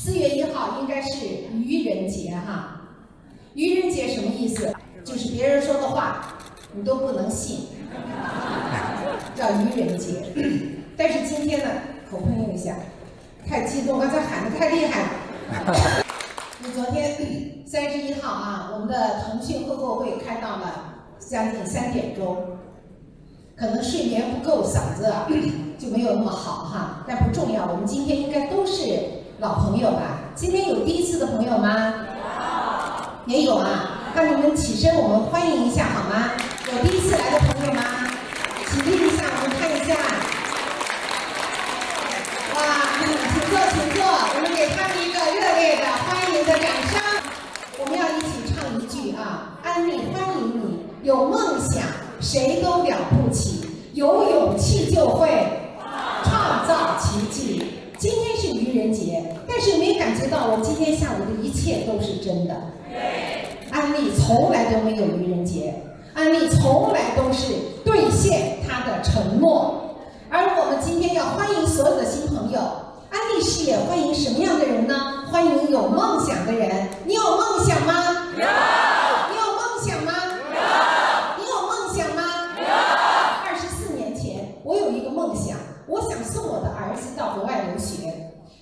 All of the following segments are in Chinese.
四月一号应该是愚人节哈，愚人节什么意思？就是别人说的话你都不能信，叫愚人节。但是今天呢，口喷一下，太激动，刚才喊的太厉害了。那昨天 三十一号啊，我们的腾讯会后会开到了将近三点钟。可能睡眠不够，嗓子就没有那么好哈，但不重要。我们今天应该都是老朋友吧？今天有第一次的朋友吗？也有啊。那你们起身，我们欢迎一下好吗？有第一次来的朋友吗？起立一下，我们看一下。哇，请坐，请坐，我们给他们一个热烈的欢迎的掌声。我们要一起唱一句啊，安利欢迎你，有梦想。谁都了不起，有勇气就会创造奇迹。今天是愚人节，但是没感觉到我今天下午的一切都是真的。安利从来都没有愚人节，安利从来都是兑现他的承诺。而我们今天要欢迎所有的新朋友，安利事业欢迎什么样的人呢？欢迎有梦想的人。你有梦想吗？有。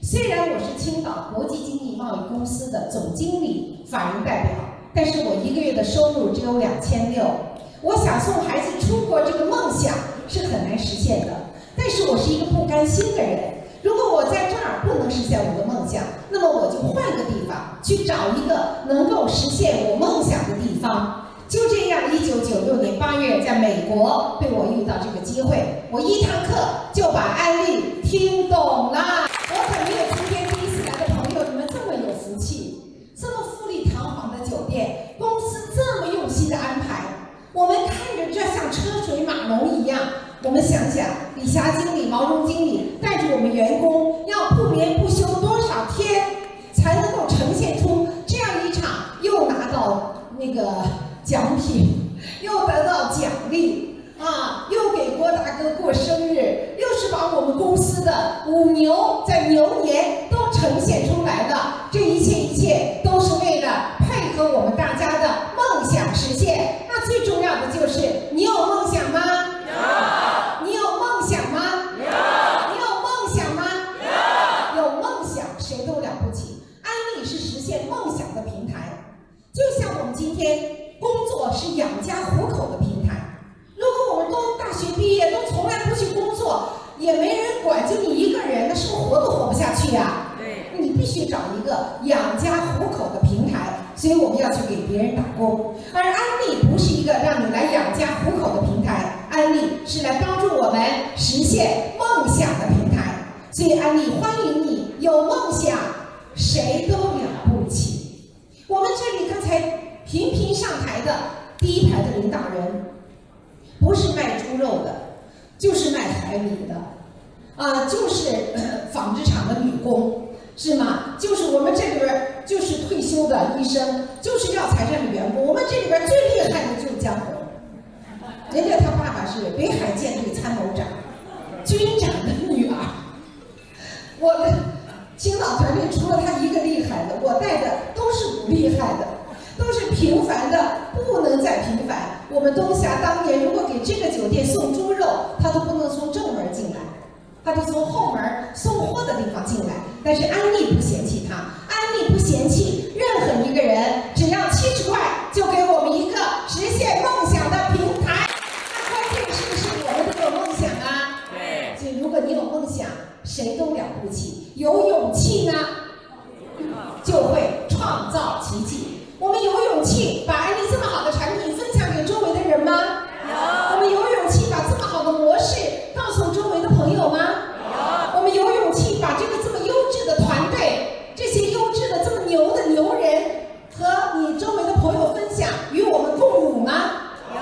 虽然我是青岛国际经济贸易公司的总经理、法人代表，但是我一个月的收入只有两千六。我想送孩子出国，这个梦想是很难实现的。但是我是一个不甘心的人。如果我在这儿不能实现我的梦想，那么我就换个地方去找一个能够实现我梦想的地方。就这样，一九九六年八月，在美国被我遇到这个机会，我一堂课就把安利听懂了。我可没有今天第一次来的朋友，你们这么有福气，这么富丽堂皇的酒店，公司这么用心的安排，我们看着这像车水马龙一样。我们想想，李霞经理、毛绒经理带着我们员工，要不眠不休多少天，才能够呈现出这样一场又拿到那个奖品，又得到奖励。啊，又给郭大哥过生日，又是把我们公司的五牛在牛年都呈现出来的。这一切一切都是为了配合我们大家的。最重要的就是，你有梦想吗？有。你有梦想吗？有。你有梦想吗？有。有梦想谁都了不起。安利是实现梦想的平台，就像我们今天工作是养家糊口的平台。如果我们都大学毕业，都从来不去工作，也没人管，就你一个人，那是不是活都活不下去呀？对，你必须找一个养家糊口的平台，所以我们要去给别人打工。而安利不是一个让你来养家糊口的平台，安利是来帮助我们实现梦想的平台。所以安利欢迎你，有梦想，谁都了不起。我们这里刚才频频上台的第一排的领导人。不是卖猪肉的，就是卖海米的，啊，就是纺织厂的女工，是吗？就是我们这里边就是退休的医生，就是要财产的员工。我们这里边最厉害的就是江红，人家他爸爸是北海舰队参谋长，军长的女儿。我的青岛团队除了他一个厉害的，我带的都是不厉害的。都是平凡的，不能再平凡。我们东霞当年如果给这个酒店送猪肉，他都不能从正门进来，他就从后门送货的地方进来。但是安利不嫌弃他，安利不嫌弃任何一个人，只要七十块就给我们一个实现梦想的平台。那关键是不是我们都有梦想啊？对。所以如果你有梦想，谁都了不起。有勇气呢，就会创造奇迹。我们有勇气把安利这么好的产品分享给周围的人吗？有。我们有勇气把这么好的模式告诉周围的朋友吗？有。勇气把这个这么优质的团队，这些优质的这么牛的牛人和你周围的朋友分享，与我们共舞吗？有。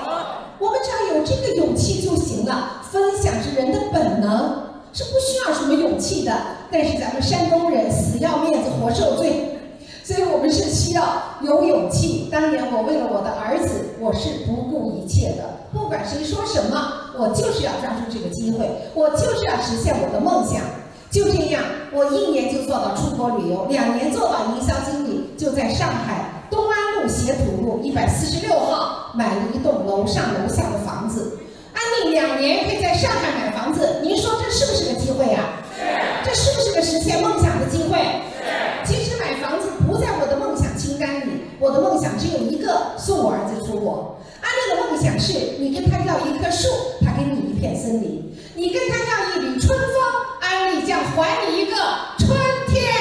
我们只要有这个勇气就行了。分享是人的本能，是不需要什么勇气的。但是咱们山东人死要面子活受罪。所以我们是需要有勇气。当年我为了我的儿子，我是不顾一切的，不管谁说什么，我就是要抓住这个机会，我就是要实现我的梦想。就这样，我一年就做到出国旅游，两年做到营销经理，就在上海东安路斜土路一百四十六号买了一栋楼上楼下的房子。安利两年可以在上海买房子，您说这是不是个机会呀？是。这是不是个实现梦想的机会？是。其实买房子不在我的梦想清单里，我的梦想只有一个：送我儿子出国。安利的梦想是你跟他要一棵树，他给你一片森林；你跟他要一缕春风，还你一个春天。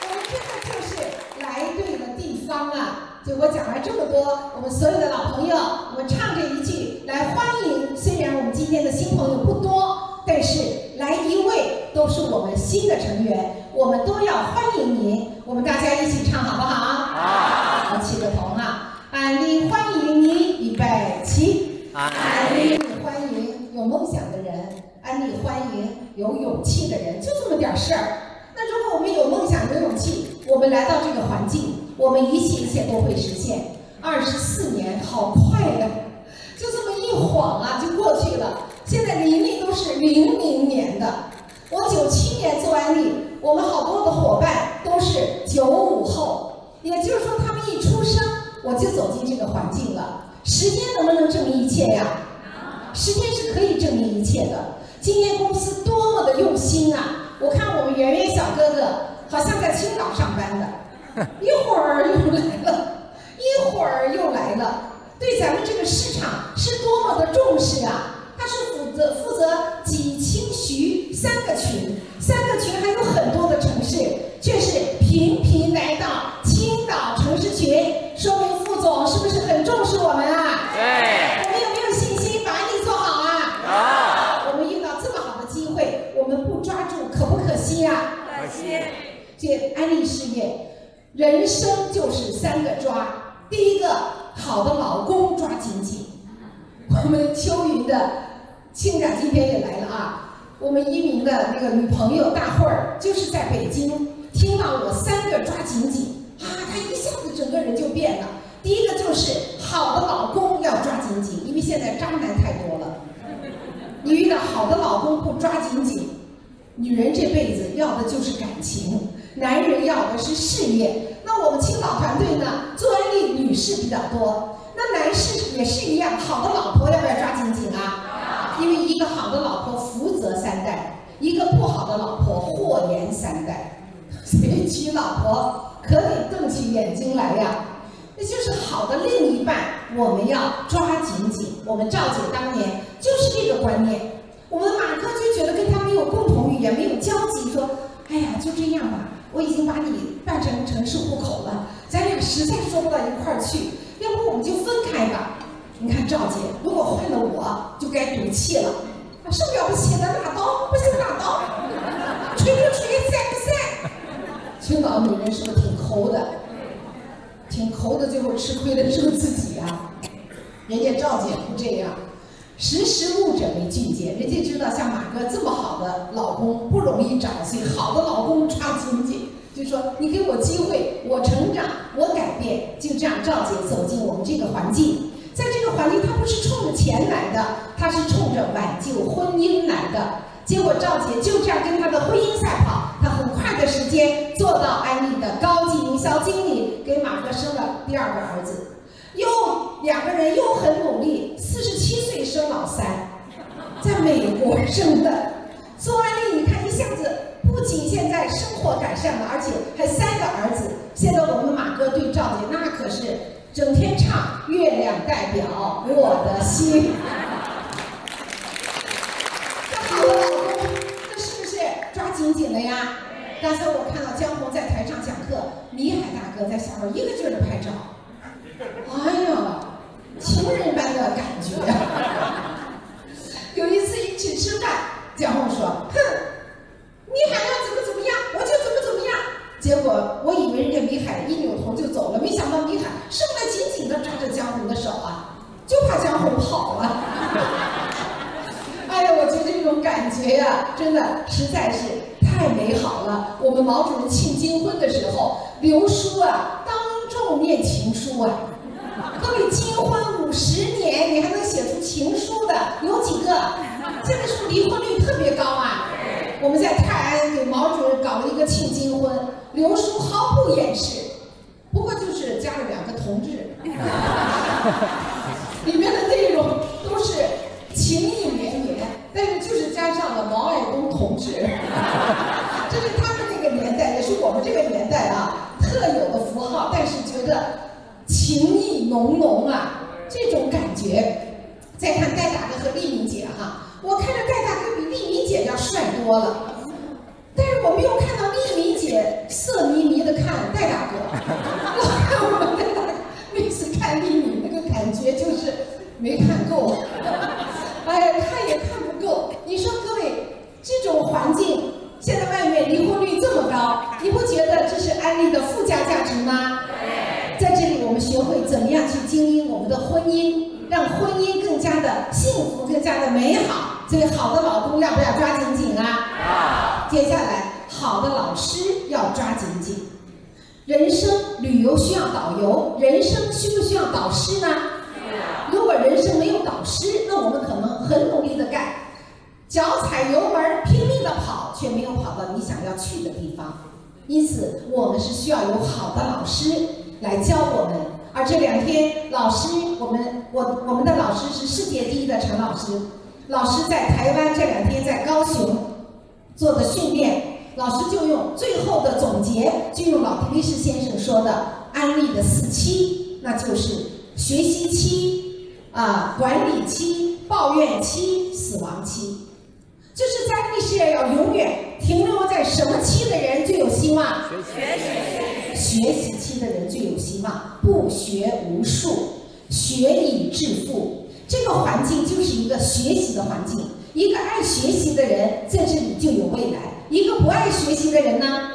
我们真的就是来对了地方啊！就我讲了这么多，我们所有的老朋友，我们唱这一句来欢迎。虽然我们今天的新朋友不多，但是来一位都是我们新的成员，我们都要欢迎您。我们大家一起唱好不好？好。起个头啊！安利欢迎你，预备起！安利欢迎有梦想的人，安利欢迎有勇气的人，就这么点事儿。那如果我们有梦想、有勇气，我们来到这个环境，我们一切一切都会实现。二十四年，好快呀！就这么一晃啊，就过去了。现在黎明都是零零年的，我九七年做安利，我们好多的伙伴都是九五后，也就是说他们一出生我就走进这个环境了。时间能不能证明一切呀？时间是可以证明一切的。今天公司多么的用心啊！我看我们圆圆小哥哥好像在青岛上班的，一会儿又来了，一会儿又来了。对咱们这个市场是多么的重视啊！人生就是三个抓，第一个。好的老公抓紧紧，我们秋云的庆展今天也来了啊！我们一鸣的那个女朋友大慧儿就是在北京听到我三个抓紧紧啊，她一下子整个人就变了。第一个就是好的老公要抓紧紧，因为现在渣男太多了。你遇到好的老公不抓紧紧，女人这辈子要的就是感情，男人要的是事业。那我们青岛团队呢，做安利女士比较多，那男士也是一样。好的老婆要不要抓紧紧啊？因为一个好的老婆福泽三代，一个不好的老婆祸延三代。所以娶老婆可得瞪起眼睛来呀。那就是好的另一半，我们要抓紧紧。我们赵姐当年就是这个观念。我们马哥就觉得跟他没有共同语言，没有交集，说，哎呀，就这样吧。我已经把你办成城市户口了，咱俩实在说不到一块儿去，要不我们就分开吧。你看赵姐，如果换了我，就该赌气了。什么了不起的？拿刀不行，拿刀，吹就吹，散不散。青岛女人是不是挺抠的？挺抠的，最后吃亏的是不是自己啊？人家赵姐不这样。识时务者为俊杰，人家知道像马哥这么好的老公不容易找，所以好的老公抓紧紧。就说你给我机会，我成长，我改变，就这样赵姐走进我们这个环境。在这个环境，她不是冲着钱来的，她是冲着挽救婚姻来的。结果赵姐就这样跟她的婚姻赛跑，她很快的时间做到安利的高级营销经理，给马哥生了第二个儿子。又两个人又很努力，四十七岁生老三，在美国生的。做安利，你看一下子，不仅现在生活改善了，而且还三个儿子。现在我们马哥对赵姐那可是整天唱《月亮代表我的心》。这好的老公，这是不是抓紧紧了呀？刚才我看到江红在台上讲课，米海大哥在下边一个劲儿的拍照。哎呀，情人般的感觉。有一次一起吃饭，江红说：“哼，米海要怎么怎么样，我就怎么怎么样。”结果我以为人家米海一扭头就走了，没想到米海生来紧紧的抓着江红的手啊，就怕江红跑了。哎呀，我觉得这种感觉呀，真的实在是太美好了。我们毛主任庆金婚的时候，刘书啊当众。念情书啊！各位，金婚五十年，你还能写出情书的有几个？现在是不是离婚率特别高啊。我们在泰安给毛主任搞了一个庆金婚，刘叔毫不掩饰，不过就是加了两个同志，里面的内容都是情意绵绵，但是就是加上了毛爱东同志，这是他们那个年代，也是我们这个年代啊特有的符号，但是觉得情意浓浓啊，这种感觉。再看戴大哥和丽敏姐哈，我看着戴多了，但是我没有看到丽敏姐色迷迷的看戴大哥，我看我们戴大哥每次看丽敏那个感觉就是没看够，哎，看也看不够。你说各位，这种环境，现在外面离婚率这么高，你不觉得这是安利的附加价值吗？在这里我们学会怎么样去经营我们的婚姻。让婚姻更加的幸福，更加的美好。这位好的老公要不要抓紧紧啊？接下来，好的老师要抓紧紧。人生旅游需要导游，人生需不需要导师呢？如果人生没有导师，那我们可能很努力的干，脚踩油门拼命的跑，却没有跑到你想要去的地方。因此，我们是需要有好的老师来教我们。而这两天，老师，我们我我们的老师是世界第一的陈老师，老师在台湾这两天在高雄做的训练，老师就用最后的总结，就用老皮威士先生说的安利的四期，那就是学习期、啊管理期、抱怨期、死亡期，就是在安利事业要永远停留在什么期的人最有希望？学习。学习期的人最有希望，不学无术，学以致富。这个环境就是一个学习的环境，一个爱学习的人在这里就有未来，一个不爱学习的人呢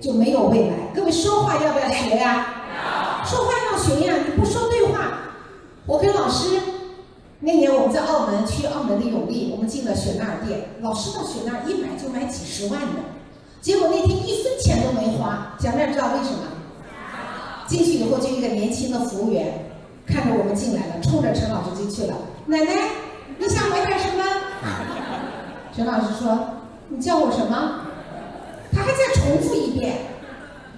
就没有未来。各位说话要不要学呀？说话要学呀！你不说对话，我跟老师那年我们在澳门去澳门的永利，我们进了雪纳尔店，老师到雪纳尔一买就买几十万的。结果那天一分钱都没花，小面知道为什么？进去以后就一个年轻的服务员看着我们进来了，冲着陈老师就去了。奶奶，你想买点什么？陈老师说：“你叫我什么？”他还再重复一遍：“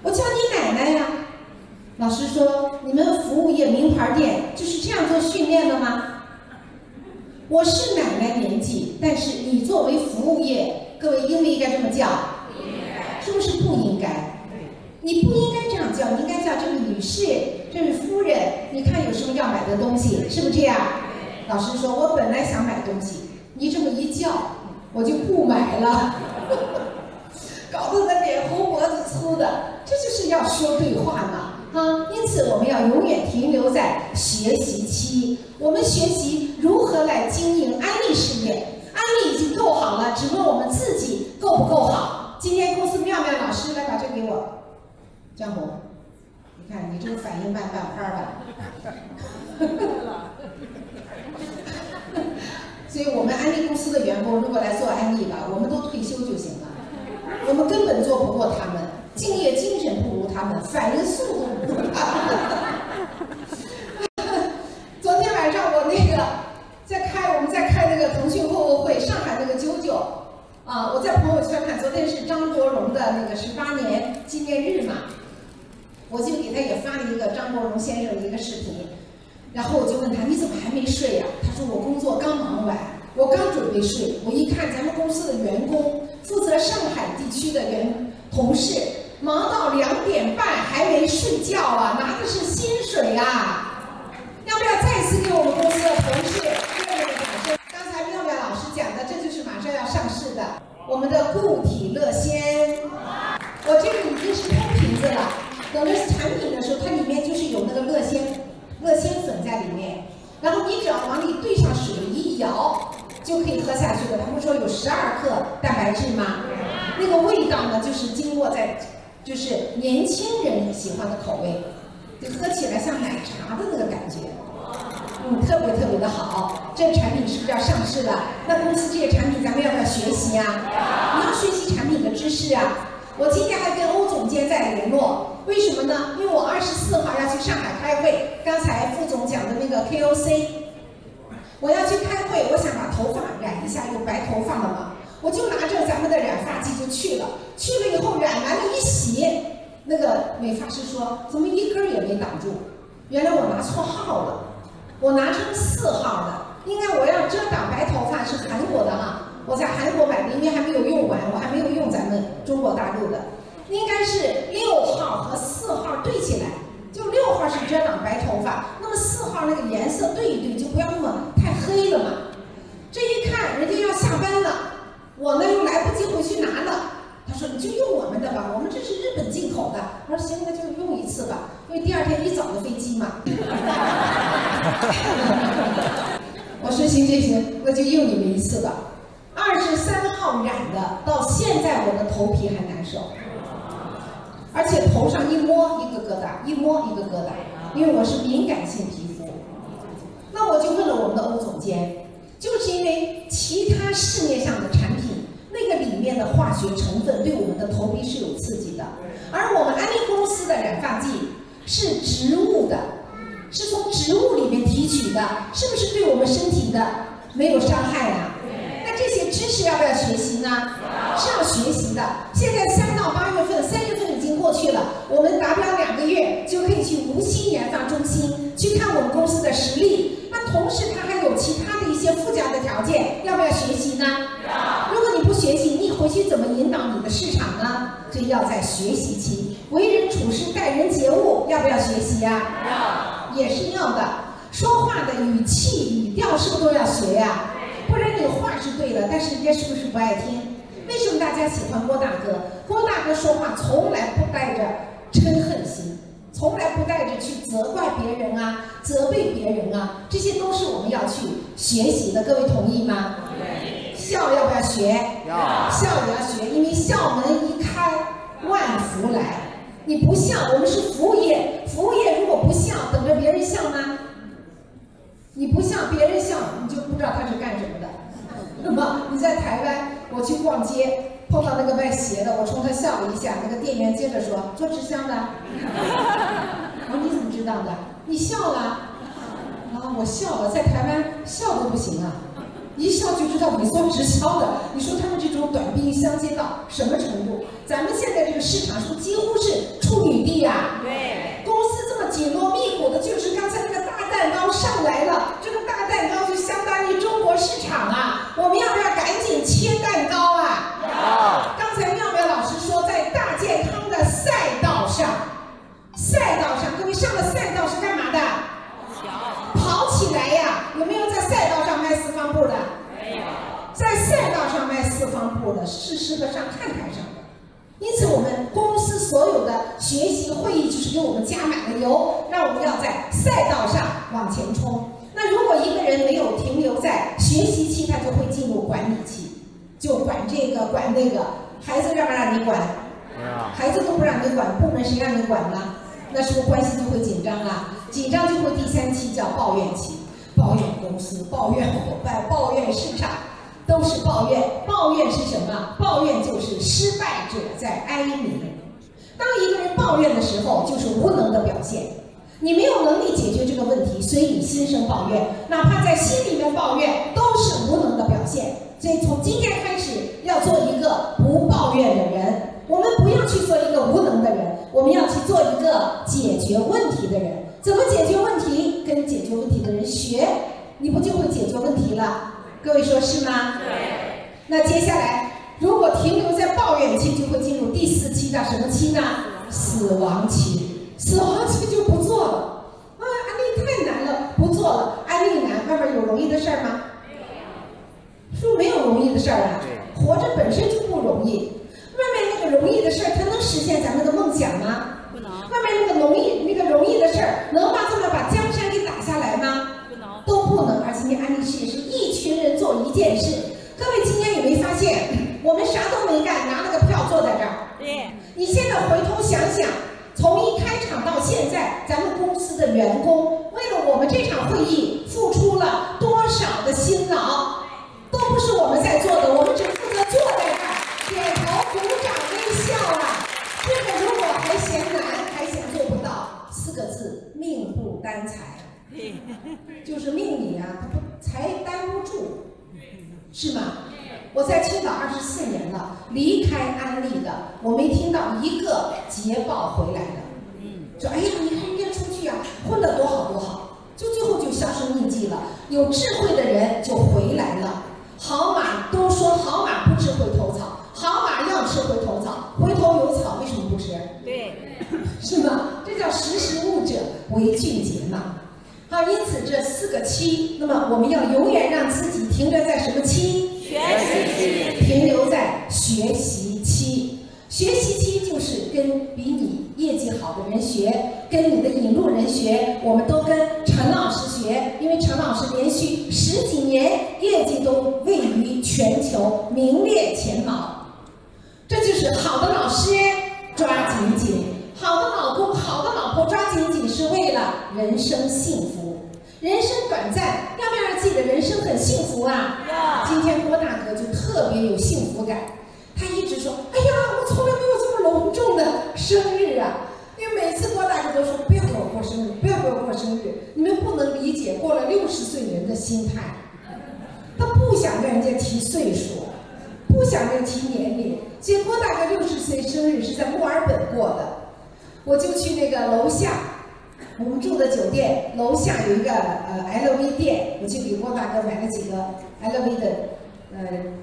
我叫你奶奶呀。”老师说：“你们服务业名牌店就是这样做训练的吗？”我是奶奶年纪，但是你作为服务业，各位应不应该这么叫？是不是不应该？你不应该这样叫，你应该叫这位女士，这位夫人。你看有什么要买的东西，是不是这样？老师说，我本来想买东西，你这么一叫，我就不买了，搞得他脸红脖子粗的。这就是要说对话嘛，啊。因此，我们要永远停留在学习期。我们学习如何来经营安利事业，安利已经够好了，只问我们自己够不够好。今天公司妙妙老师来把这给我，江红，你看你这个反应慢半拍吧。所以我们安利公司的员工如果来做安利吧，我们都退休就行了。我们根本做不过他们，敬业精神不如他们，反应速度不如他们。昨天晚上我那个在开，我们在开那个腾讯购物会，上海那个啾啾。啊，我在朋友圈看，昨天是张国荣的那个十八年纪念日嘛，我就给他也发了一个张国荣先生的一个视频，然后我就问他你怎么还没睡呀？他我工作刚忙完，我刚准备睡，我一看咱们公司的员工，负责上海地区的员同事，忙到两点半还没睡觉啊，拿的是薪水啊，要不要再次给我们公司的同事热烈的掌声？刚才妙妙老师讲的，这就是马上要上市的。我们的固体乐仙，我这个已经是空瓶子了。等着产品的时候，它里面就是有那个乐仙乐仙粉在里面，然后你只要往里兑上水一摇，就可以喝下去了。他们说有十二克蛋白质吗？那个味道呢，就是经过在，就是年轻人喜欢的口味，就喝起来像奶茶的那个感觉。嗯，特别特别的好，这个产品是不是要上市了？那公司这些产品咱们要不要学习呀？你要学习产品的知识啊！我今天还跟欧总监在联络，为什么呢？因为我二十四号要去上海开会，刚才副总讲的那个 KOC，我要去开会，我想把头发染一下，有白头发了嘛，我就拿着咱们的染发剂就去了。去了以后染完了，一洗，那个美发师说怎么一根也没挡住？原来我拿错号了，我拿成四号的。应该我要遮挡白头发是韩国的哈，我在韩国买的，因为还没有用完，我还没有用咱们中国大陆的。应该是六号和四号对起来，就六号是遮挡白头发，那么四号那个颜色对一对，就不要那么太黑了嘛。这一看人家要下班了，我呢又来不及回去拿了。他说你就用我们的吧，我们这是日本进口的。我说行，那就用一次吧，因为第二天一早的飞机嘛。我说行行行，那就用你们一次吧。二十三号染的，到现在我的头皮还难受。而且头上一摸一个疙瘩，一摸一个疙瘩，因为我是敏感性皮肤。那我就问了我们的欧总监，就是因为其他市面上的产品，那个里面的化学成分对我们的头皮是有刺激的，而我们安利公司的染发剂是植物的，是从植物里面提取的，是不是对我们身体的没有伤害呀？那这些知识要不要学习呢？是要学习的。现在三到八月份，三月份已经。过去了，我们达标两个月就可以去无锡研发中心去看我们公司的实力。那同时它还有其他的一些附加的条件，要不要学习呢？要。如果你不学习，你回去怎么引导你的市场呢？所以要在学习期，为人处事、待人接物，要不要学习呀？要。也是要的。说话的语气、语调是不是都要学呀？不然你话是对了，但是人家是不是不爱听？为什么大家喜欢郭大哥？郭大哥说话从来不带着嗔恨心，从来不带着去责怪别人啊、责备别人啊，这些都是我们要去学习的。各位同意吗？笑要不要学？要。笑也要学，因为笑门一开，万福来。你不笑，我们是服务业，服务业如果不笑，等着别人笑吗？你不笑，别人笑，你就不知道他是干什么的。那么你在台湾，我去逛街，碰到那个卖鞋的，我冲他笑了一下，那个店员接着说：“做直销的。”我说：“你怎么知道的？你笑了。”啊，我笑了，在台湾笑都不行啊，一笑就知道你做直销的。你说他们这种短兵相接到什么程度？咱们现在这个市场是几乎是处女地呀。对。公司这么紧锣密鼓的，就是刚才那个大蛋糕上来了，这个大蛋糕就相当于中国市场啊。我们要不要赶紧切蛋糕啊？要。刚才妙妙老师说，在大健康的赛道上，赛道上，各位上了赛道是干嘛的？跑起来呀！有没有在赛道上卖四方步的？没有。在赛道上卖四方步的是适合上看台上的。因此，我们公司所有的学习会议就是给我们加满了油，让我们要在赛道上往前冲。那如果一个人没有停留在学习期，他就会进入管理期，就管这个管那个。孩子让不让你管？孩子都不让你管，部门谁让你管呢？那是不是关系就会紧张了？紧张就会第三期叫抱怨期，抱怨公司，抱怨伙伴，抱怨市场。都是抱怨，抱怨是什么？抱怨就是失败者在哀鸣。当一个人抱怨的时候，就是无能的表现。你没有能力解决这个问题，所以你心生抱怨，哪怕在心里面抱怨，都是无能的表现。所以从今天开始，要做一个不抱怨的人。我们不要去做一个无能的人，我们要去做一个解决问题的人。怎么解决问题？跟解决问题的人学，你不就会解决问题了？各位说是吗？对。那接下来，如果停留在抱怨期，就会进入第四期的什么期呢？死亡期。死亡期就不做了。啊，安利太难了，不做了。安利难，外面有容易的事儿吗？是不是没有容易的事儿啊？活着本身就不容易。外面那个容易的事儿，它能实现咱们的梦想吗？不能。外面那个容易、那个容易的事儿，能把这么把江山给打下来吗？都不能。而今天安利事业是一群人做一件事。各位今天有没有发现，我们啥都没干，拿了个票坐在这儿。对。你现在回头想想，从一开场到现在，咱们公司的员工为了我们这场会议付出了多少的辛劳，都不是我们在做的，我们只负责坐在这儿，点头、鼓掌、微笑啊。这个如果还嫌难，还嫌做不到，四个字：命不担财。就是命里啊，他不。才待不住，是吗？我在青岛二十四年了，离开安利的，我没听到一个捷报回来的。说哎呀，你看人家出去啊、混得多好多好，就最后就销声匿迹了。有智慧的人就回来了。好马都说好马不吃回头草，好马要吃回头草，回头有草为什么不吃？对，是吗？这叫识时务者为俊杰嘛。好，因此这四个期，那么我们要永远让自己停留在什么期？学习期，停留在学习期。学习期就是跟比你业绩好的人学，跟你的引路人学。我们都跟陈老师学，因为陈老师连续十几年业绩都位于全球名列前茅。这就是好的老师抓紧紧，好的老公、好的老婆抓紧紧，是为了人生幸福。人生短暂，要不要让自己的人生很幸福啊？今天郭大哥就特别有幸福感，他一直说：“哎呀，我从来没有这么隆重的生日啊！”因为每次郭大哥都说：“不要给我过生日，不要给我过生日。”你们不能理解过了六十岁人的心态，他不想跟人家提岁数，不想跟人提年龄。所以郭大哥六十岁生日是在墨尔本过的，我就去那个楼下。我们住的酒店楼下有一个呃 LV 店，我去给郭大哥买了几个 LV 的呃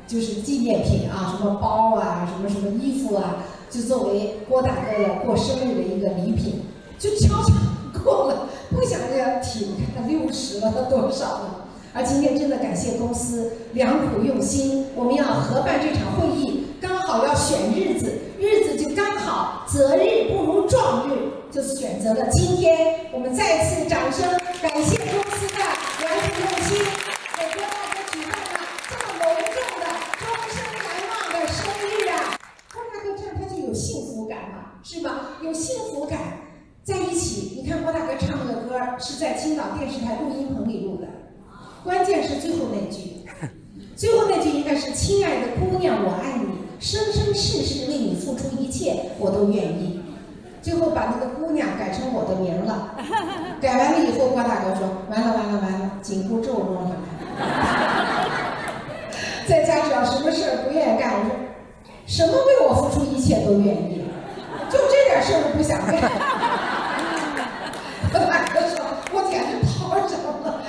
就是纪念品啊，什么包啊，什么什么衣服啊，就作为郭大哥的过生日的一个礼品，就悄悄过了，不想这样提，你看他六十了，他多少了？而今天真的感谢公司良苦用心，我们要合办这场会议，刚好要选日子，日子就刚好择日不如撞日，就选择了今天。我们再次掌声感谢公司的良苦用心，给郭大哥举办了这么隆重的、终生难忘的生日啊！郭大哥这样他就有幸福感嘛，是吧？有幸福感在一起，你看郭大哥唱那个歌是在青岛电视台录音棚里录的。关键是最后那句，最后那句应该是“亲爱的姑娘，我爱你，生生世世为你付出一切，我都愿意”。最后把那个姑娘改成我的名了，改完了以后，郭大哥说：“完了完了完了，紧箍咒弄上来。”在家只要什么事儿不愿意干，我说什么为我付出一切都愿意，就这点事儿都不想干。郭大哥说：“我简直跑着了。”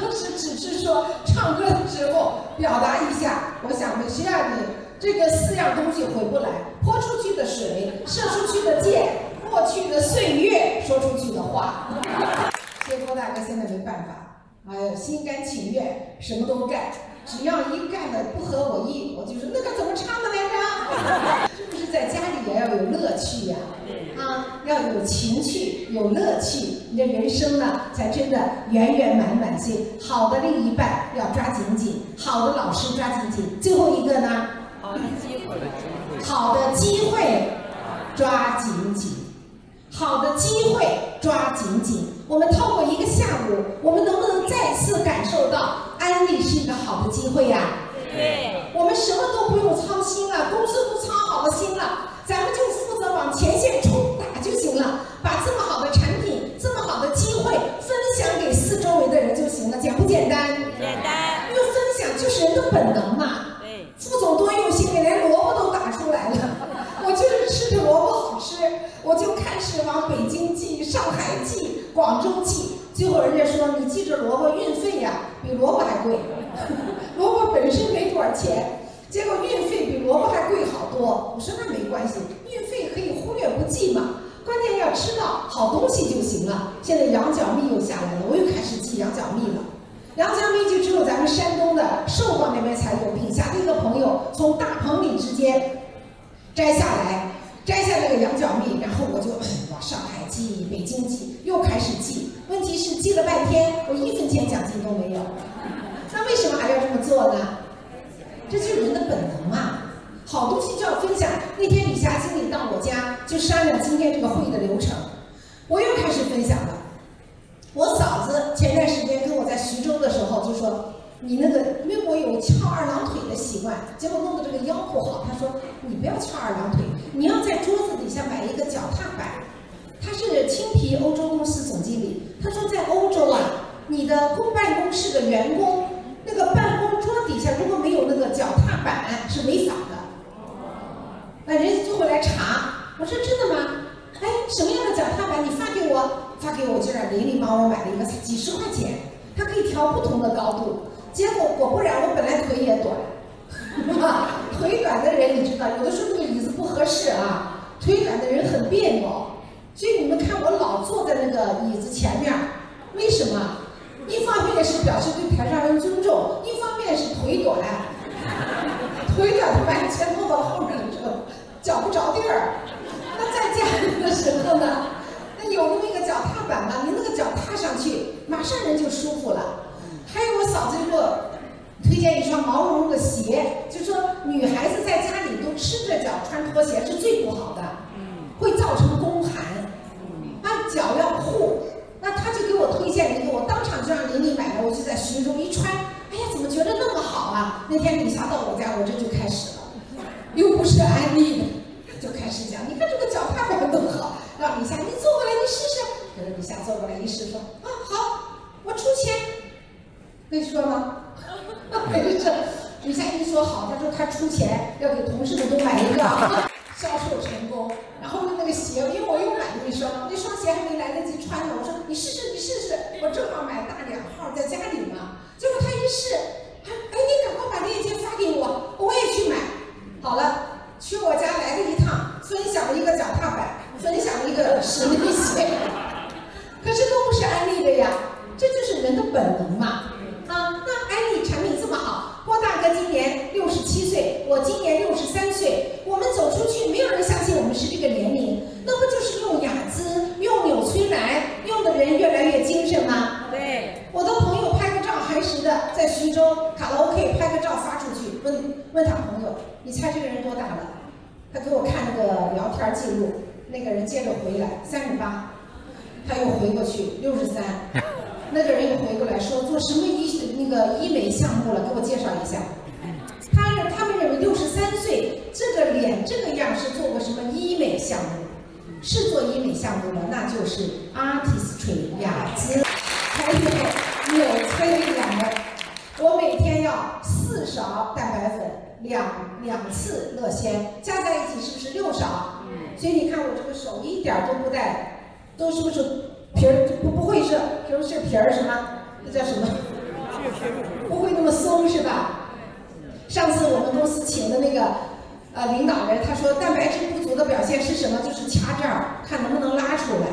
当时只是说唱歌的时候表达一下，我想的谁让你这个四样东西回不来：泼出去的水，射出去的箭，过去的岁月，说出去的话。所以郭大哥现在没办法，哎呀，心甘情愿，什么都干，只要一干的不合我意，我就说那个怎么唱的来着？是不是在家里也要有乐趣呀、啊？要有情趣，有乐趣，你的人生呢才真的圆圆满满。所以，好的另一半要抓紧紧，好的老师抓紧紧。最后一个呢，好的机会，好的机会抓紧紧，好的机会抓紧紧。我们透过一个下午，我们能不能再次感受到安利是一个好的机会呀、对，我们什么都不用操心了，公司都操好了心了，钱，结果运费比萝卜还贵好多。我说那没关系，运费可以忽略不计嘛，关键要吃到好东西就行了。现在羊角蜜又下来了，我又开始寄羊角蜜了。羊角蜜就只有咱们山东的寿光那边才有，品峡的一个朋友从大棚里直接摘下来，摘下这个羊角蜜，然后我就往上海寄、北京寄，又开始寄。问题是寄了半天，我一分钱奖金都没有。那为什么还要这么做呢？这就是人的本能嘛。好东西就要分享。那天李霞经理到我家就商量今天这个会议的流程，我又开始分享了。我嫂子前段时间跟我在徐州的时候就说，你那个因为我有翘二郎腿的习惯，结果弄得这个腰不好。她说你不要翘二郎腿，你要在桌子底下买一个脚踏板。他是青皮欧洲公司总经理，他说在欧洲啊，你你的公办公室的员工那个办公桌底下如果没有那个脚踏板是违法的。那人家就会来查，我说真的吗？哎，什么样的脚踏板？你发给我，发给我，就让玲玲帮我买了一个，才几十块钱，它可以调不同的高度。结果果不然，我本来腿也短，腿短的人你知道，有的时候那个椅子不合适啊，腿短的人很别扭。所以你们看我老坐在那个椅子前面，为什么？一方面是表示对台上人尊重，一方面是腿短，腿短的完全坐到后面的时候，脚不着地儿。那在家里的时候呢，那有那个脚踏板嘛，你那个脚踏上去，马上人就舒服了。还有我嫂子给我推荐一双毛茸茸的鞋，就说女孩子在家里都赤着脚穿拖鞋是最不好的，会造成宫寒，啊脚要护。那他就给我推荐了一个，我当场就让玲玲买了，我就在徐州一穿，哎呀，怎么觉得那么好啊？那天李霞到我家，我这就开始了，又不是安利的，就开始讲，你看这个脚踏板多好，让李霞你坐过来你试试，给李霞坐过来一试说啊好，我出钱，可以说吗？没事，李霞一说好，他说他出钱要给同事们都买一个。销售成功，然后那个鞋，因为我又买了一双，那双鞋还没来得及穿呢。我说你试试，你试试，我正好买大两号在家里嘛。结果他一试，哎哎，你赶快把链接发给我，我也去买。好了，去我家来了一趟，分享了一个脚踏板，分享了一个实力鞋，可是都不是安利的呀，这就是人的本能嘛。啊，那安利产品这么好，郭大哥今年六十七岁，我今年六十三岁，我们走出去，没有人相信我们是这个年龄，那不就是用雅姿、用纽崔莱，用的人越来越精神吗？对，我的朋友拍个照，还是的在徐州卡拉 OK 拍个照发出去，问问他朋友，你猜这个人多大了？他给我看那个聊天记录，那个人接着回来三十八，他又回过去六十三。那个人又回过来说做什么医那个医美项目了，给我介绍一下。他他们认为六十三岁这个脸这个样是做过什么医美项目？是做医美项目了，那就是 artistry 雅姿，还有纽崔莱。我每天要四勺蛋白粉，两两次乐鲜，加在一起是不是六勺？所以你看我这个手一点都不带，都是不是皮儿不不会是，皮儿是皮儿什么？那叫什么？不会那么松是吧？上次我们公司请的那个呃领导人，他说蛋白质不足的表现是什么？就是掐这儿，看能不能拉出来。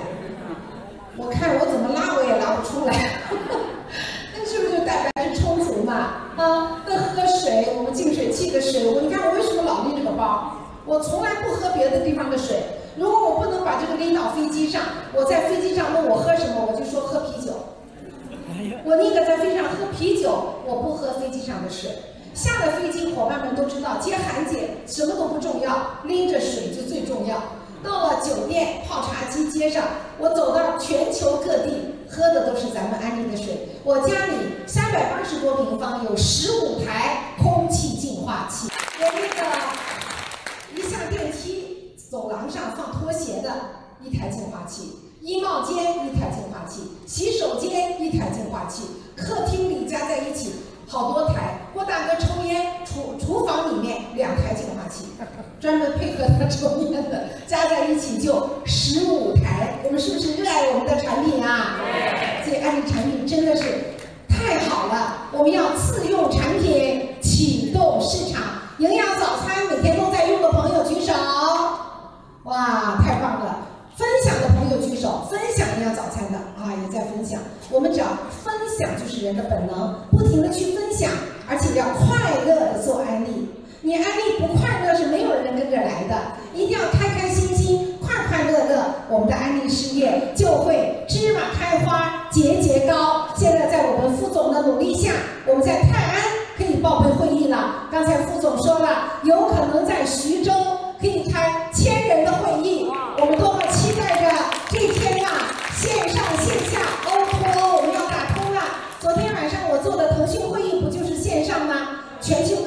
我看我怎么拉我也拉不出来，那是不是就蛋白质充足嘛？啊，那喝水，我们净水器的水，我你看我为什么老拎这个包？我从来不喝别的地方的水。如果我不能把这个拎到飞机上，我在飞机上问我喝什么，我就说喝啤酒。我宁可在飞机上喝啤酒，我不喝飞机上的水。下了飞机，伙伴们都知道接韩姐什么都不重要，拎着水就最重要。到了酒店泡茶机接上，我走到全球各地，喝的都是咱们安利的水。我家里三百八十多平方，有十五台空气净化器，有那个一下电梯走廊上放拖鞋的一台净化器，衣帽间一台净化器，洗手间一台净化器，客厅里加在一起。好多台，郭大哥抽烟，厨厨房里面两台净化器，专门配合他抽烟的，加在一起就十五台。我们是不是热爱我们的产品啊？这安利产品真的是太好了，我们要自用产品启动市场。营养早餐每天都在用的朋友举手，哇，太棒了！分享的朋友举手，分享营养早餐的啊也在分享。我们只要分享就是人。的本能，不停的去分享，而且要快乐的做安利。你安利不快乐是没有人。跟着来的，一定要开开心心、快快乐乐，我们的安利事业就会芝麻开花、节节高。现在在我们副总的努力下，我们在泰安可以报备会议了。刚才副总说了，有可能在徐州可以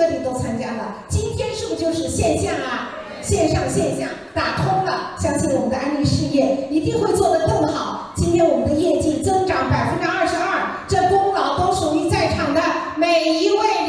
这里都参加了。今天是不是就是线下啊？线上线下打通了，相信我们的安利事业一定会做得更好。今天我们的业绩增长百分之二十二，这功劳都属于在场的每一位。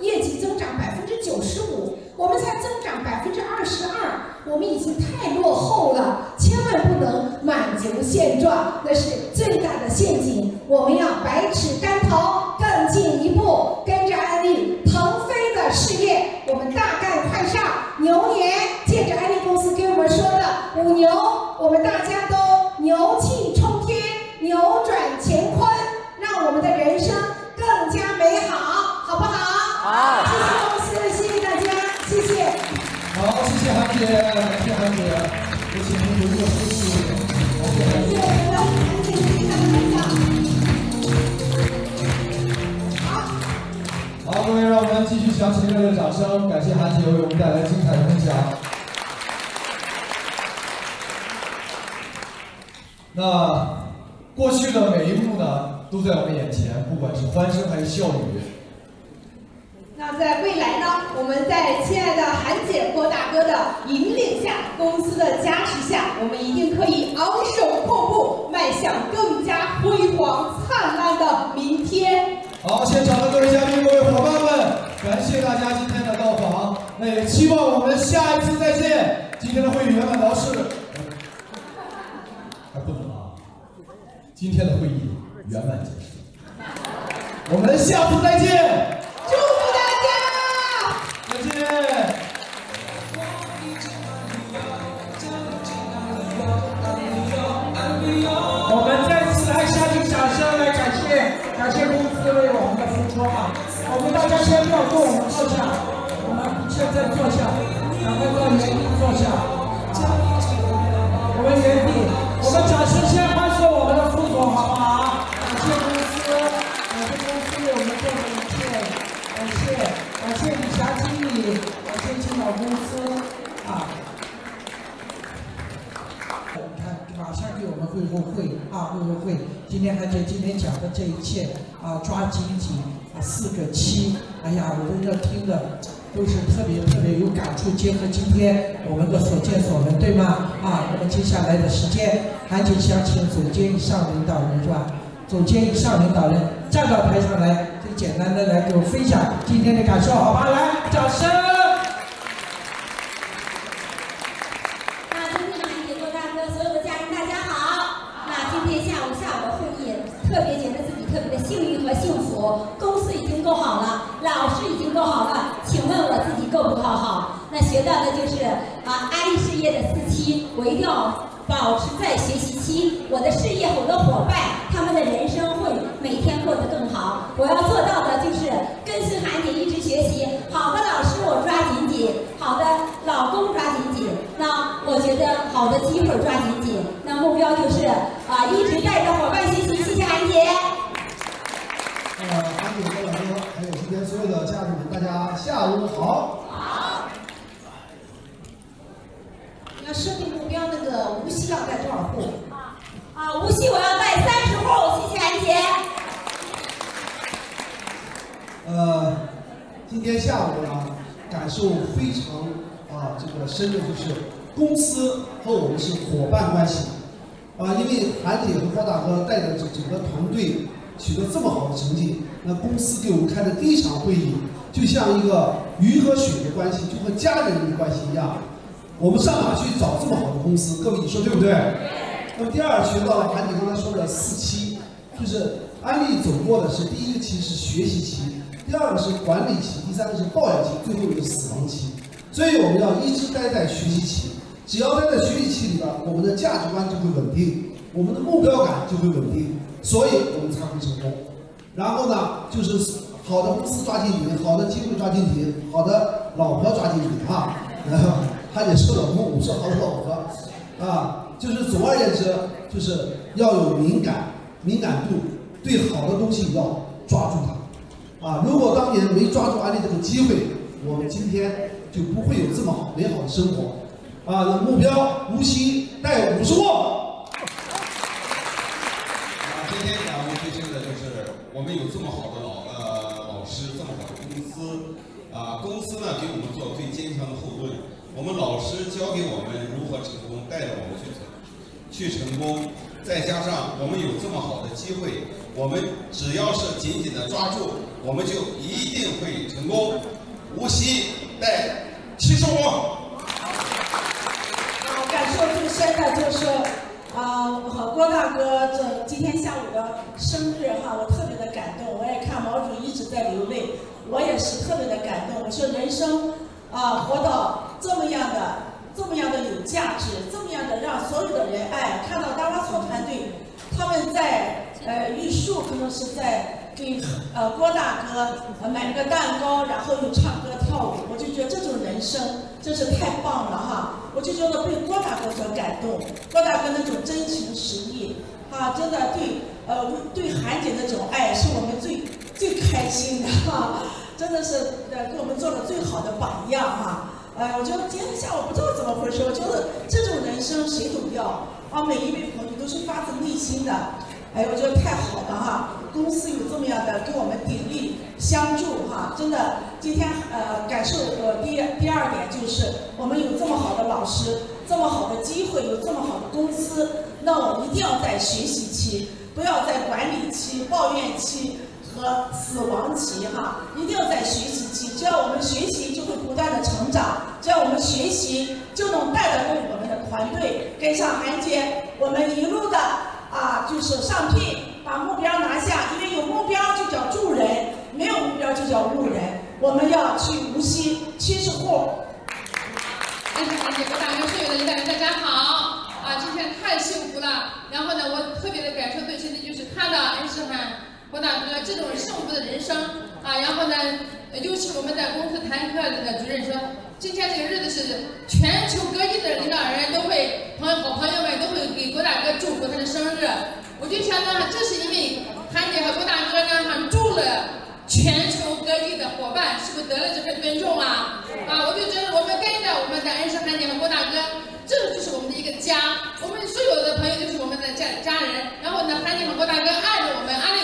业绩增长百分之九十五，我们才增长百分之二十二，我们已经太落后了，千万不能满足现状，那是最大的陷阱。我们要百尺竿头，更进一步，跟着安利腾飞的事业，我们大干快上。牛年借着安利公司给我们说的五牛，我们大家好？谢谢，谢谢大家，谢谢。好，谢谢韩姐，感谢韩姐，有请您留一个夫妻，感谢韩姐。谢谢我们的安利非常分享。好。好，各位，让我们继续响起热烈的掌声，感谢韩姐为我们带来精彩的分享。那过去的每一幕呢，都在我们眼前，不管是欢声还是笑语。那在未来呢，我们在亲爱的韩姐郭大哥的引领下，公司的加持下，我们一定可以昂首阔步，迈向更加辉煌灿烂的明天。好，现场的各位嘉宾、各位伙伴们，感谢大家今天的到访，那也期望我们下一次再见。今天的会议圆满到事，还不能啊！今天的会议圆满结束，我们下次再见，祝福我们大家先不要动，我们坐下，我们现在坐下，两个到原地坐下。我们原地，我们掌声先欢送我们的副总，好不好？感谢公司，感谢公司为我们做的一切，感谢感谢李霞经理，感谢青岛公司啊。你看，马上给我们会后会啊，会后会。今天韩姐今天讲的这一切啊，抓紧紧，四个七，哎呀，我在这听的都是特别特别有感触。结合今天我们的所见所闻，对吗？啊，那么接下来的时间，还请想请总监以上领导人是吧？总监以上领导人站到台上来，最简单的来给我分享今天的感受，好吧？来，掌声。无锡要带多少户？啊，无锡我要带三十户，谢谢韩姐。呃，今天下午呢，感受非常啊这个深的，就是公司和我们是伙伴关系啊，因为韩姐和高大哥带着整整个团队取得这么好的成绩，那公司给我们开的第一场会议，就像一个鱼和水的关系，就和家人的关系一样。我们上哪去找这么好的公司？各位你说对不对？那么第二学到了韩姐刚才说的四期，就是安利走过的是第一个期是学习期，第二个是管理期，第三个是抱怨期，最后一个死亡期。所以我们要一直待在学习期，只要待在学习期里边，我们的价值观就会稳定，我们的目标感就会稳定，所以我们才会成功。然后呢，就是好的公司抓紧紧，好的机会抓紧紧，好的老婆抓紧紧啊。然后他也说老公，我说好的老婆啊，就是总而言之，就是要有敏感敏感度，对好的东西要抓住它啊。如果当年没抓住安利这个机会，我们今天就不会有这么好美好的生活啊。目标无锡带五十户。啊，今天感悟最深的就是我们有这么好的老呃老师，这么好的公司，啊，公司呢给我们做最坚强的后盾，我们老师教给我们如何成功，带着我们去成去成功，再加上我们有这么好的机会，我们只要是紧紧的抓住，我们就一定会成功。无锡带七十五。啊，感受最深的就是，啊，我和郭大哥这今天下午的生日哈，我特别的感动。我也看毛主席一直在流泪，我也是特别的感动。我说人生啊，活到这么样的，这么样的有价值，这么样的让所有的人爱。看到大巴操团队，他们在呃玉树可能是在给呃郭大哥呃买了个蛋糕，然后又唱歌跳舞，我就觉得这种人生真是太棒了哈！我就觉得被郭大哥所感动，郭大哥那种真情实意，啊，真的对呃对韩姐那种爱是我们最最开心的哈，真的是呃给我们做了最好的榜样哈。呃，我觉得今天下午不知道怎么回事，我觉得这种人生谁都要啊，每一位朋友都是发自内心的。哎，我觉得太好了哈！公司有这么样的给我们鼎力相助哈，真的，今天呃感受呃第第二点就是我们有这么好的老师，这么好的机会，有这么好的公司，那我们一定要在学习期，不要在管理期、抱怨期和死亡期哈，一定要在学习期。只要我们学习，就会不断的成长；只要我们学习，就能带得动我们的团队，跟上韩姐，我们一路的。啊，就是上聘，把目标拿下，因为有目标就叫助人，没有目标就叫误人。我们要去无锡七十户。恩师韩姐，郭大哥，所有的领导人，大家好！啊，今天太幸福了。然后呢，我特别的感受最深的就是看到恩师哥这种幸福的人生啊。然后呢，尤其我们在公司谈课的主任说，今天这个日子是全球各地的领导人都会朋友好朋友们都会给郭大哥祝福他的生日。我就想呢，这是因为韩姐和郭大哥呢，他们助了全球各地的伙伴，是不是得了这份尊重啊？啊，我就觉得我们跟着我们的恩师韩姐和郭大哥，这就是我们的一个家。我们所有的朋友就是我们的家家人。然后呢，韩姐和郭大哥爱着我们，安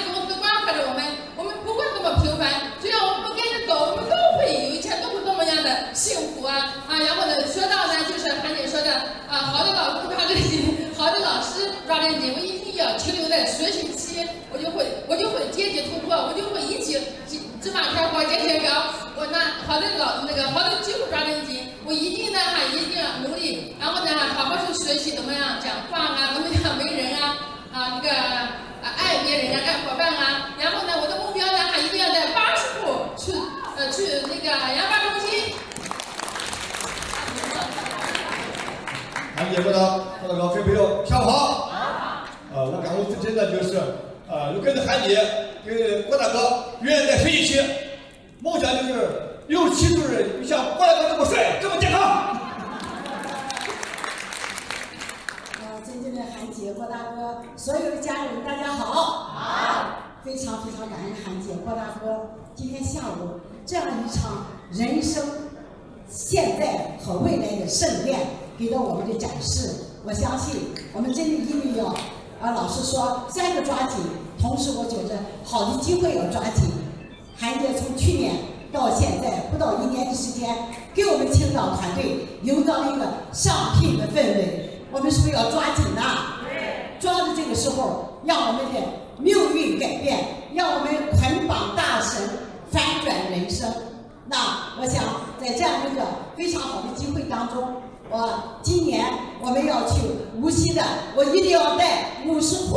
啊啊！然后呢，说到呢，就是韩姐说的啊，好的老公抓得紧，好的老师抓得紧。我一定要停留在学习期，我就会我就会阶级突破，我就会一起芝麻开花节节高。我那好的老那个好的机会抓得紧，我一定呢还一定要努力，然后呢好好去学习怎么样讲话啊，怎么样为人啊啊那个爱别人啊，爱伙伴啊。然后呢，我的目标呢还一定要在八十户去呃去那个研发中心。韩姐郭大郭大哥各位朋友下午好。啊，我感悟最深的就是，呃，跟着韩姐，跟郭大哥，永远在学习期，梦想就是六七岁人像郭大哥这么帅，这么健康。啊，尊敬的韩姐、郭大哥，所有的家人，大家好。好。非常非常感恩韩姐、郭大哥今天下午这样一场人生、现在和未来的盛宴给到我们的展示。我相信我们真的一定要，啊，老师说三个抓紧，同时我觉着好的机会要抓紧。韩姐从去年到现在不到一年的时间，给我们青岛团队营造了一个上聘的氛围，我们是不是要抓紧呐？抓着这个时候，让我们的命运改变，让我们捆绑大神，反转人生。那我想在这样一个非常好的机会当中，我今年我们要去无锡的，我一定要带五十户。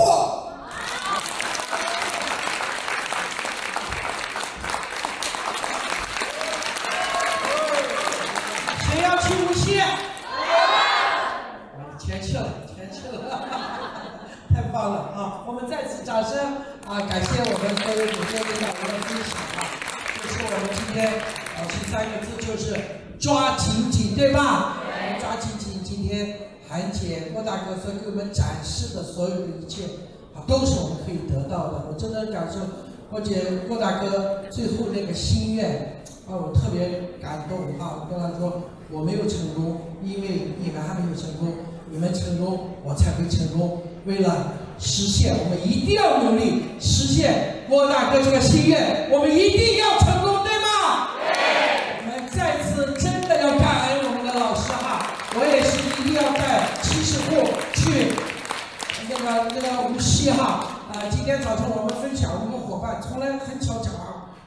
谁要去无锡？前去了，前去了，太棒了啊！我们再次掌声啊！感谢我们各位主持领导人的分享啊！就是我们今天啊，第三个字就是抓紧紧，对吧？天韩姐、郭大哥所给我们展示的所有的一切啊，都是我们可以得到的。我真的感受郭姐、郭大哥最后那个心愿啊，我特别感动啊！我跟他说，我没有成功，因为你们还没有成功。你们成功，我才会成功。为了实现，我们一定要努力实现郭大哥这个心愿，我们一定要成功，个那个无锡哈，呃今天早晨我们分享，我们伙伴从来很少讲啊，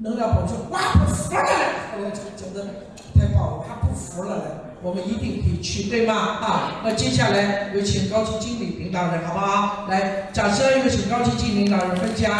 能量宝说哇不服了嘞，我讲讲的太棒了，他不服了嘞，我们一定可以去，对吗？啊，那接下来有请高级经理领导人好不好？来，掌声有请高级经理领导人分享。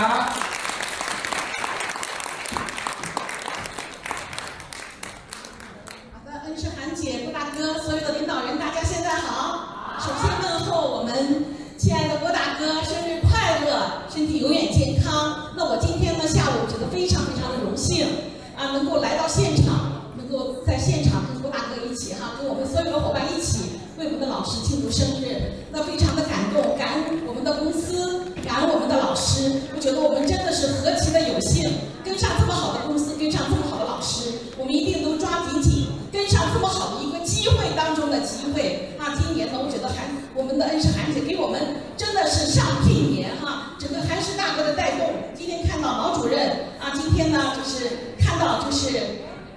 的老师庆祝生日，那非常的感动，感恩我们的公司，感恩我们的老师。我觉得我们真的是何其的有幸，跟上这么好的公司，跟上这么好的老师，我们一定都抓紧紧，跟上这么好的一个机会当中的机会啊！今年呢，我觉得韩我们的恩师韩姐给我们真的是上聘年哈，整个韩师大哥的带动。今天看到毛主任啊，今天呢就是看到就是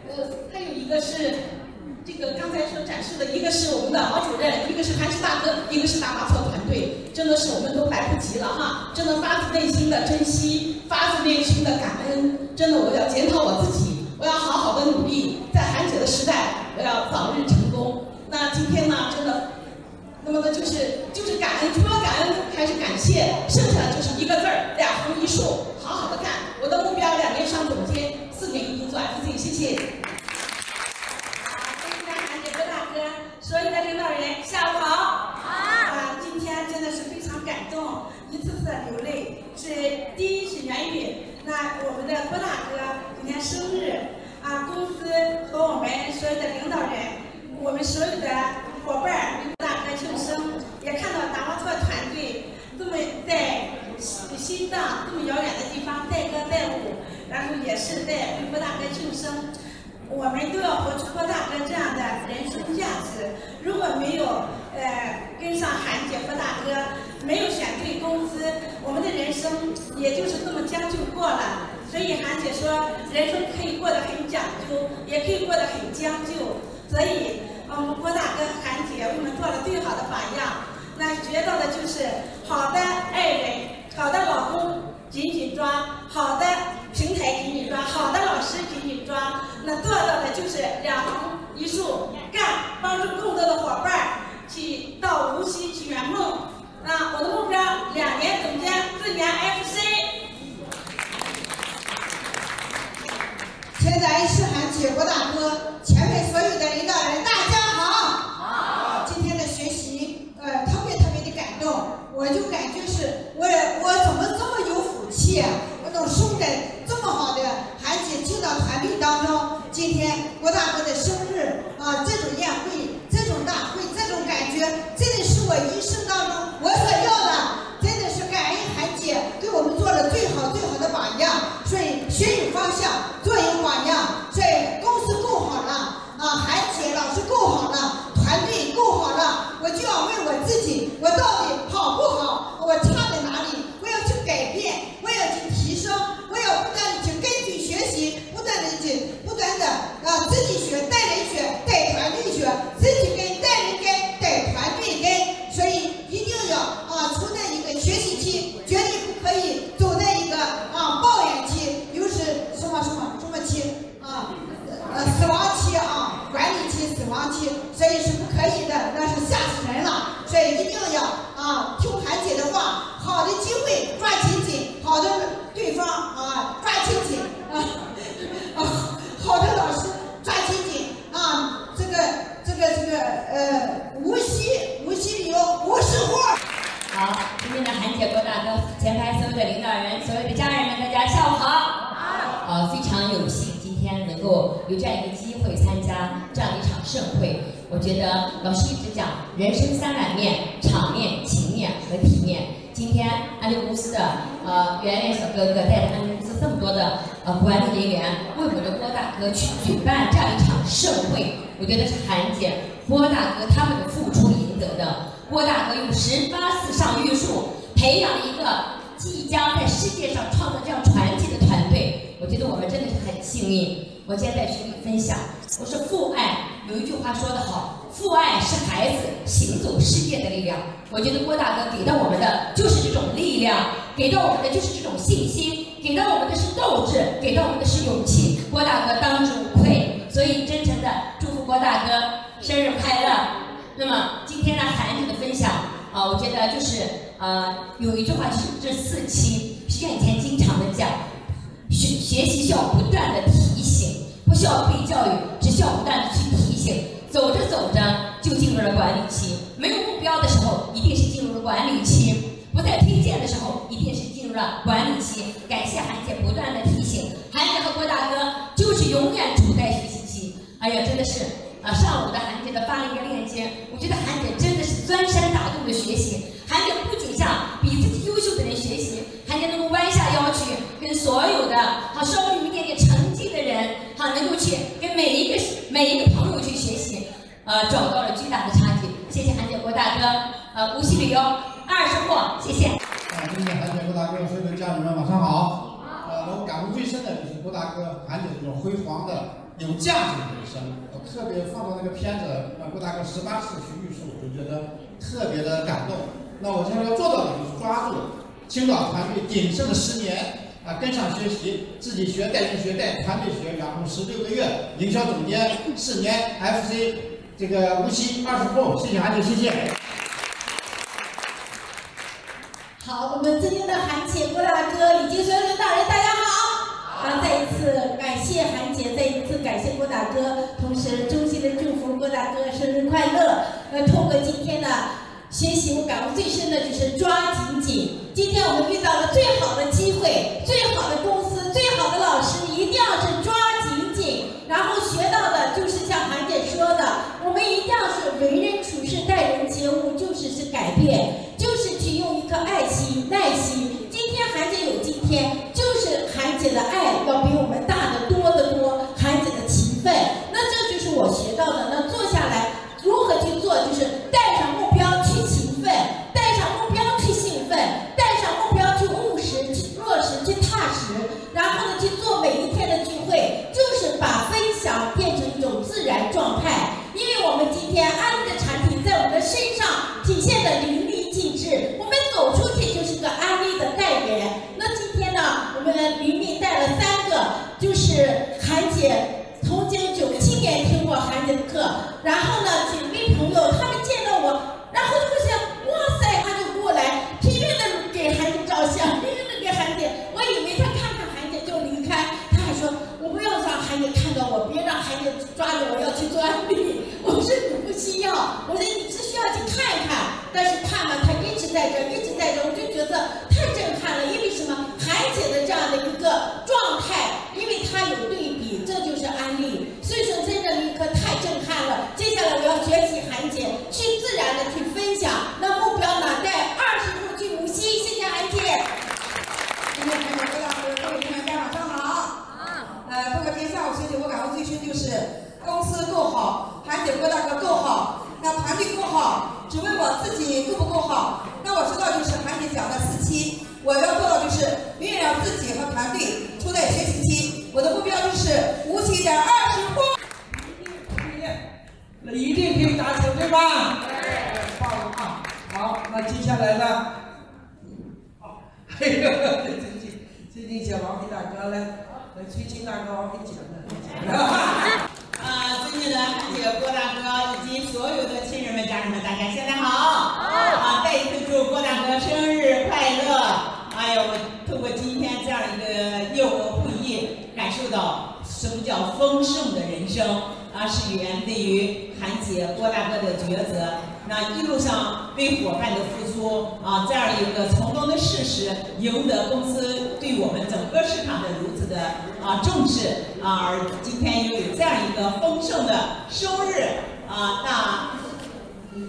呃，还有一个是。这个刚才所展示的，一个是我们的毛主任，一个是韩师大哥，一个是大马错团队，真的是我们都来不及了哈！真的发自内心的珍惜，发自内心的感恩。真的，我要检讨我自己，我要好好的努力，在韩姐的时代，我要早日成功。那今天呢，真的，那么呢就是就是感恩，除了感恩还是感谢，剩下的就是一个字儿，两横一竖，好好的干。我的目标两年上总监，四年一定做 FC，谢谢。郭大哥，所有的领导人，下午好。好。啊，今天真的是非常感动，一次次的流泪。是第一是源于那我们的郭大哥今天生日，啊，公司和我们所有的领导人，我们所有的伙伴为郭大哥庆生，也看到达摩特团队这么在西西藏这么遥远的地方载歌载舞，然后也是在为郭大哥庆生。我们都要活出郭大哥这样的人生价值。如果没有呃跟上韩姐、郭大哥，没有选对公司，我们的人生也就是这么将就过了。所以韩姐说，人生可以过得很讲究，也可以过得很将就。所以，我们郭大哥、韩姐为我们做了最好的榜样。那学到的就是好的爱人、好的老公紧紧抓，好的平台紧紧抓，好的老师紧紧抓。那做到的就是两横一竖干，帮助更多的伙伴去到无锡去圆梦。啊，我的目标两年总监，四年 FC。亲爱的恩师涵姐、郭大哥，前面所有的领导人，大家。好。今天的学习，呃，特别特别的感动，我就感觉是我我怎么这么有福气？我能送给这么好的韩姐进到团队当中。今天郭大哥的生日啊，这种宴会、这种大会、这种感觉，真的是我一生当中我所要的。真的是感恩韩姐给我们做了最好最好的榜样，所以学有方向，做有榜样。所以公司够好了啊，韩姐老师够好了，团队够好了，我就要问我自己，我到底好不好？大哥生日快乐。那么今天呢，韩姐的分享啊，我觉得就是呃，有一句话是这四期，实际上以前经常的讲，学学习需要不断的提醒，不需要被教育，只需要不断的去提醒。走着走着就进入了管理期，没有目标的时候，一定是进入了管理期；不再推荐的时候，一定是进入了管理期。感谢韩姐不断的提醒，韩姐和郭大哥就是永远处在学习期。哎呀，真的是啊！上午的韩姐的发了一个链接，我觉得韩姐真的是钻山打洞的学习。韩姐不仅向比自己优秀的人学习，韩姐能够弯下腰去跟所有的好稍微有一点点成绩的人，好能够去跟每一个每一个朋友去学习，呃，找到了巨大的差距。谢谢韩姐郭大哥，呃，无锡旅游二十货，谢谢。啊，谢谢韩姐郭大哥，所有的家人们晚上好。呃，我感悟最深的就是郭大哥、韩姐这种辉煌的、有价值的人生。特别放到那个片子，让郭大哥十八次去玉树，我就觉得特别的感动。那我现在要做到的就是抓住青岛团队鼎盛的十年啊，跟上学习，自己学带进学带，团队学，然后十六个月营销总监，四年 FC 这个无锡二十后，谢谢韩姐，谢谢。好，我们尊敬的韩姐郭大哥以及所有领导人，大家好。啊，再一次感谢韩姐，再一次感谢郭大哥，同时衷心的祝福郭大哥生日快乐。那通过今天的学习，我感悟最深的就是抓紧紧。今天我们遇到了最好的机会，最好的公司，抉择。那一路上为伙伴的付出啊，这样一个成功的事实，赢得公司对我们整个市场的如此的啊重视啊，而今天又有这样一个丰盛的收日啊，那。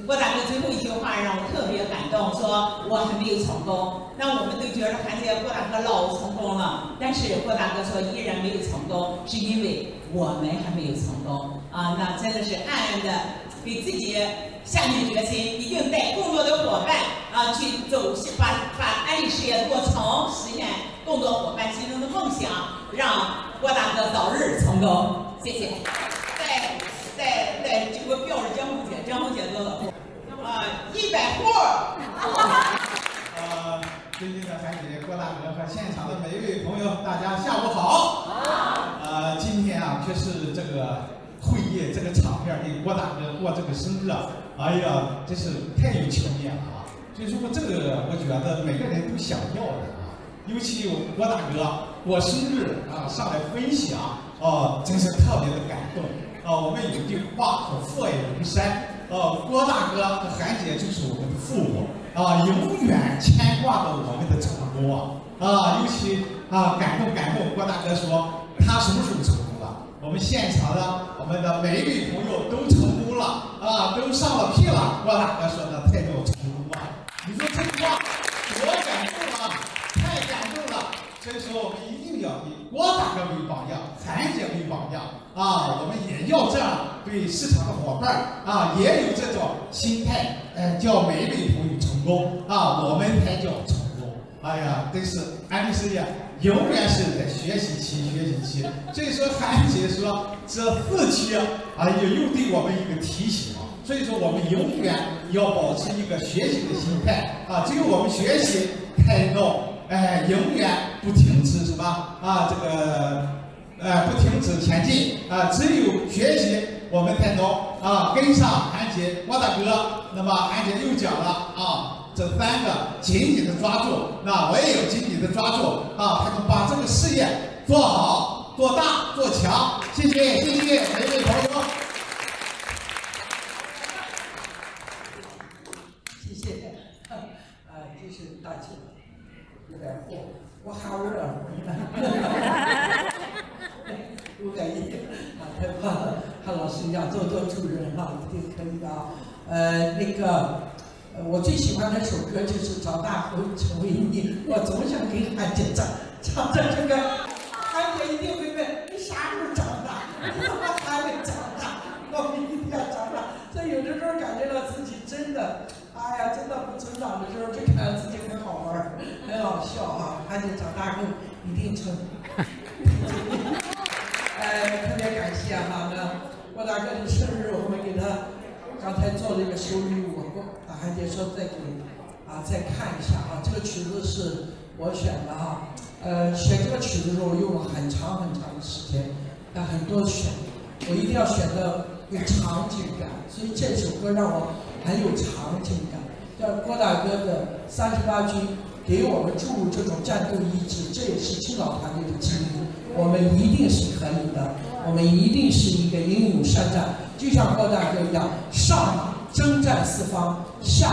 郭大哥最后一句话让我特别感动，说我还没有成功。那我们都觉得韩姐、郭大哥老成功了，但是郭大哥说依然没有成功，是因为我们还没有成功啊。那真的是暗暗的给自己下定决心，一定带更多的伙伴啊去走，把把安利事业做成，实现更多伙伴心中的梦想，让郭大哥早日成功。谢谢。在在在。这个吊着江红姐，江红姐多少户？啊，一百户。啊，尊敬的韩姐、郭大哥和现场的每一位朋友，大家下午好。呃，今天啊，却是这个会议这个场面给郭大哥过这个生日，哎呀，真是太有情面了啊！所以说这个，我觉得每个人都想要的啊，尤其郭大哥过生日啊，上来分享啊，真是特别的感动啊。我们有句话说“父爱如山”，呃，郭大哥和韩姐就是我们的父母啊，永远牵挂着我们的成功啊啊，尤其啊感动感动。郭大哥说他什么时候成功？我们现场的我们的每一位朋友都成功了啊，都上了聘了。郭大哥说的太叫成功了，你说这句话多感动啊，太感动了。所以说我们一定要以郭大哥为榜样，韩姐为榜样啊，我们也要这样对市场的伙伴啊，也有这种心态，哎，叫每一位朋友成功啊，我们才叫成功。哎呀，真是安利事业永远是在学习期，学习期。所以说，韩姐说这四期啊，也又对我们一个提醒。所以说，我们永远要保持一个学习的心态啊，只有我们学习才能。哎，永远不停止什么啊？这个，呃，不停止前进啊！只有学习，我们才能啊跟上韩姐、王大哥。那么韩姐又讲了啊，这三个紧紧的抓住，那我也有紧紧的抓住啊，才能把这个事业做好、做大、做强。谢谢，谢谢每位朋友。谢谢，啊，这是大姐。有点火，我好热，不敢意啊，太怕了。韩老师要做做主人哈，一定可以的啊。呃，那个，我最喜欢那首歌就是《长大后成为你》，我总想给韩姐唱唱的这个，韩姐一定会问你啥时候长大？你怎么还没长大？我们一定要长大。所以有的时候感觉到自己真的。哎呀，真的不成长的时候，就看到自己很好玩，很好笑啊！而且长大后一定成。哎，特别感谢哈，那郭大哥的生日，我们给他刚才做了一个收礼物，啊，韩姐说再给啊再看一下啊，这个曲子是我选的哈，呃，选这个曲子的时候用了很长很长的时间，但，很多选，我一定要选的有场景感，所以这首歌让我。很有场景感，叫郭大哥的三十八军给我们注入这种战斗意志，这也是青岛团队的基因。我们一定是可以的，我们一定是一个英勇善战，就像郭大哥一样，上征战四方，下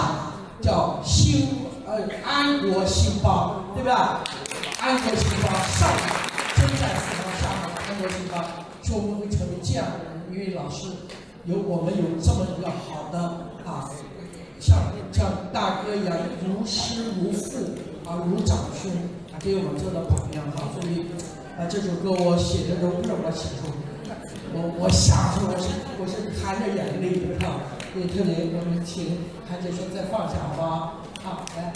叫兴呃安国兴邦，对吧？安国兴邦，上征战四方，下马安国兴邦，说我们会成为这样的人，因为老师有我们有这么一个好的。啊，像像大哥一样如师如父啊，如长兄啊，给我们做的榜样哈。所以啊，这首歌我写的都不是我写出，我我想说，我是我是含着眼泪的哈。所以特别我们请韩姐说再放下好不好？好，来。